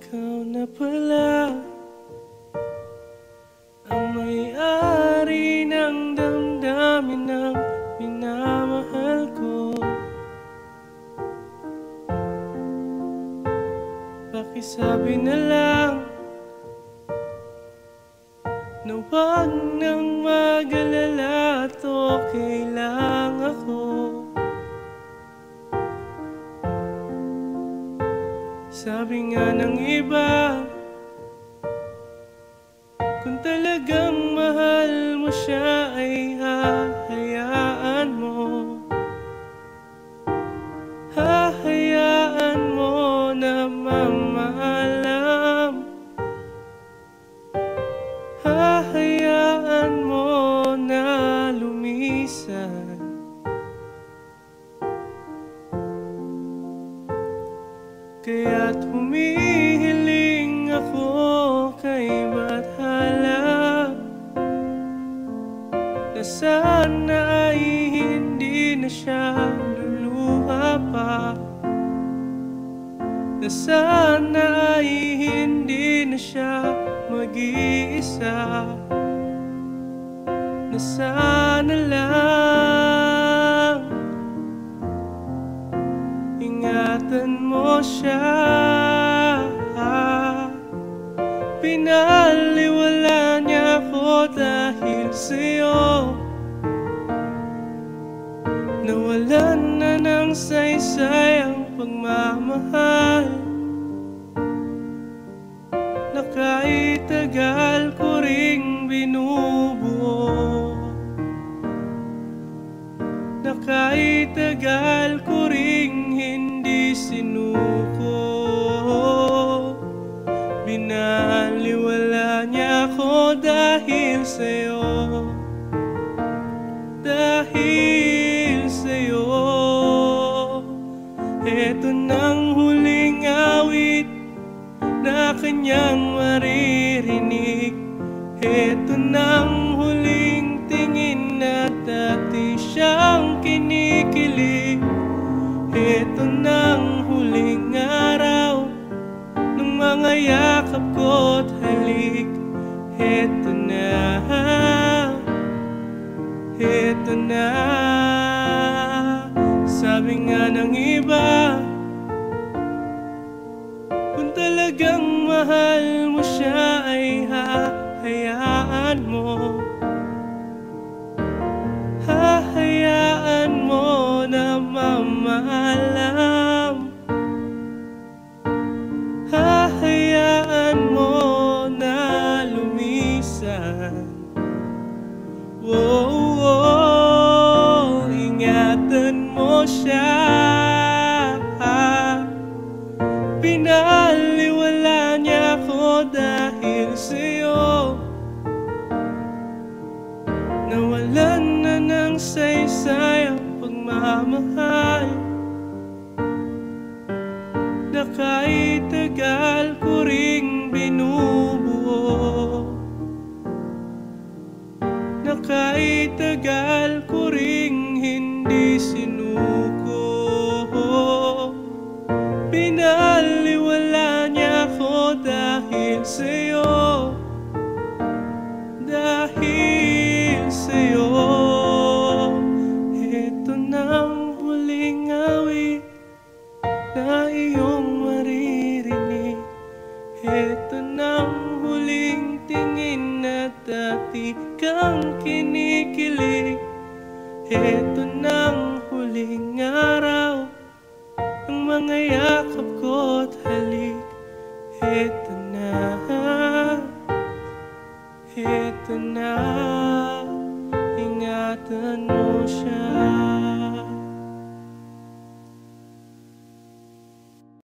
Ikaw na pala Ang may-ari ng damdamin ng minamahal ko. Pakisabi na lang Na huwag nang mag-alala at okay lang Sabi nga ng iba Kaya't humihiling ako kay Bathala Na sana ay hindi na siya luluha pa. Na sana ay hindi na siya mag-iisa. Na sana lang Pinaliwala niya ako dahil sa'yo. Nawalan na ng saysay ang pagmamahal kanyang maririnig. Ito nang huling tingin na dati siyang kinikilig. Ito nang huling araw ng mga yakap ko't halik. Ito na, ito na. Sabi nga ng iba kung talagang mahal mo siya ay hahayaan mo. Hahayaan mo na mamahalam Hahayaan mo na lumisan. Wow, wow, ingatan mo siya saysay ang pagmamahal Na kahit tagal ko ring binubuo. Na kahit tagal ko ring hindi sinuko. Pinaliwala niya ako dahil sa'yo dati kang kinikilig Ito nang huling araw. Ang mga yakap ko't halik Ito na, ito na. Ingatan mo siya